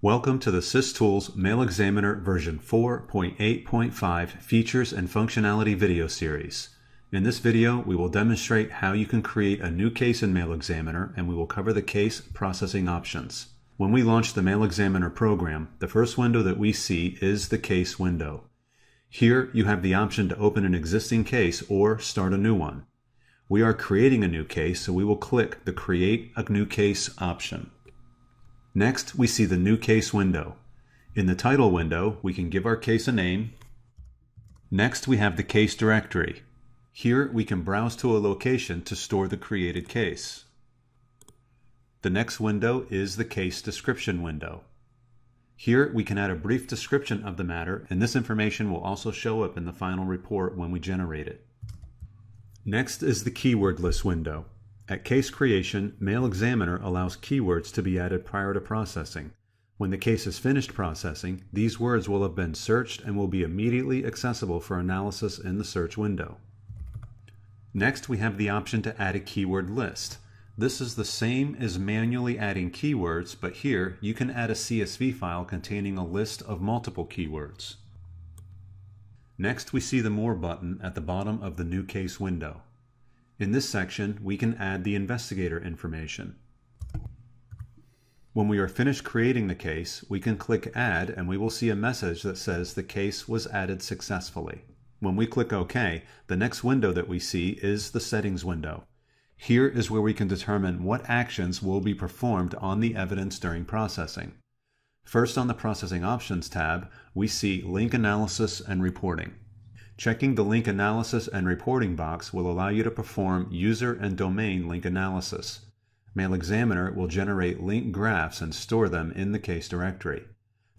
Welcome to the SysTools MailXaminer version 4.8.5 Features and Functionality video series. In this video, we will demonstrate how you can create a new case in MailXaminer and we will cover the case processing options. When we launch the MailXaminer program, the first window that we see is the case window. Here you have the option to open an existing case or start a new one. We are creating a new case, so we will click the Create a New Case option. Next, we see the New Case window. In the title window, we can give our case a name. Next, we have the case directory. Here, we can browse to a location to store the created case. The next window is the case description window. Here, we can add a brief description of the matter, and this information will also show up in the final report when we generate it. Next is the keyword list window. At case creation, MailXaminer allows keywords to be added prior to processing. When the case is finished processing, these words will have been searched and will be immediately accessible for analysis in the search window. Next, we have the option to add a keyword list. This is the same as manually adding keywords, but here you can add a CSV file containing a list of multiple keywords. Next, we see the More button at the bottom of the New Case window. In this section, we can add the investigator information. When we are finished creating the case, we can click Add and we will see a message that says the case was added successfully. When we click OK, the next window that we see is the Settings window. Here is where we can determine what actions will be performed on the evidence during processing. First on the Processing Options tab, we see Link Analysis and Reporting. Checking the link analysis and reporting box will allow you to perform user and domain link analysis. MailXaminer will generate link graphs and store them in the case directory.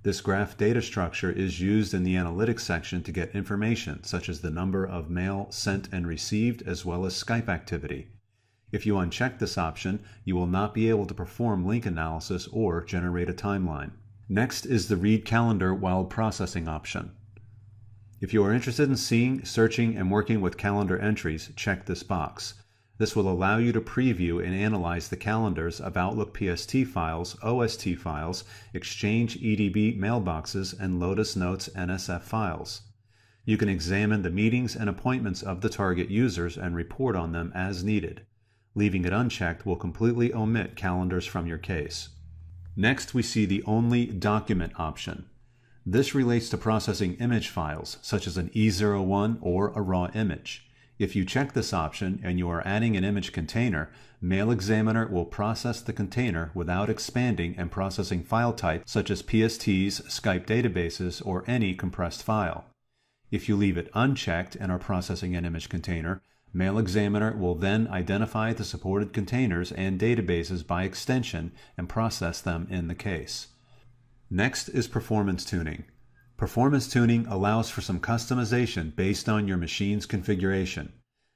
This graph data structure is used in the analytics section to get information such as the number of mail sent and received as well as Skype activity. If you uncheck this option, you will not be able to perform link analysis or generate a timeline. Next is the Read Calendar while processing option. If you are interested in seeing, searching, and working with calendar entries, check this box. This will allow you to preview and analyze the calendars of Outlook PST files, OST files, Exchange EDB mailboxes, and Lotus Notes NSF files. You can examine the meetings and appointments of the target users and report on them as needed. Leaving it unchecked will completely omit calendars from your case. Next, we see the Only Document option. This relates to processing image files, such as an E01 or a raw image. If you check this option and you are adding an image container, MailXaminer will process the container without expanding and processing file types such as PSTs, Skype databases, or any compressed file. If you leave it unchecked and are processing an image container, MailXaminer will then identify the supported containers and databases by extension and process them in the case. Next is performance tuning. Performance tuning allows for some customization based on your machine's configuration.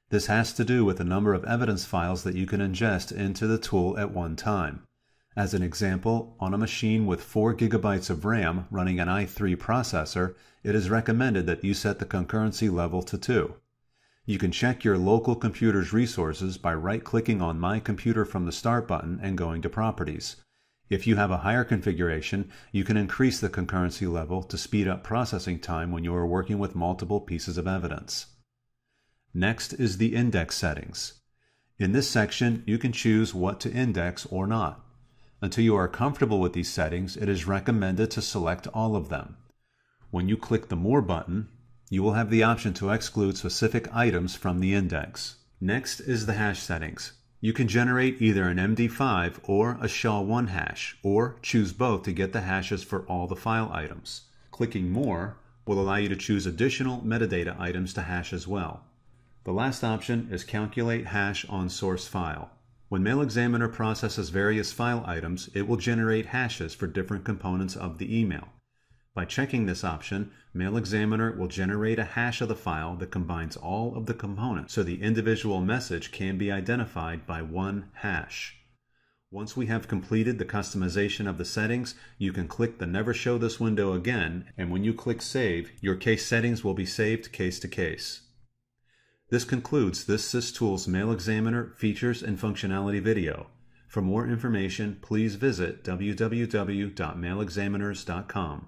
This has to do with the number of evidence files that you can ingest into the tool at one time. As an example, on a machine with 4 gigabytes of RAM running an i3 processor, it is recommended that you set the concurrency level to 2. You can check your local computer's resources by right-clicking on My Computer from the Start button and going to Properties. If you have a higher configuration, you can increase the concurrency level to speed up processing time when you are working with multiple pieces of evidence. Next is the index settings. In this section, you can choose what to index or not. Until you are comfortable with these settings, it is recommended to select all of them. When you click the More button, you will have the option to exclude specific items from the index. Next is the hash settings. You can generate either an MD5 or a SHA-1 hash, or choose both to get the hashes for all the file items. Clicking More will allow you to choose additional metadata items to hash as well. The last option is Calculate Hash on Source File. When MailXaminer processes various file items, it will generate hashes for different components of the email. By checking this option, MailXaminer will generate a hash of the file that combines all of the components so the individual message can be identified by one hash. Once we have completed the customization of the settings, you can click the Never Show This window again, and when you click Save, your case settings will be saved case to case. This concludes this SysTools MailXaminer features and functionality video. For more information, please visit www.mailexaminers.com.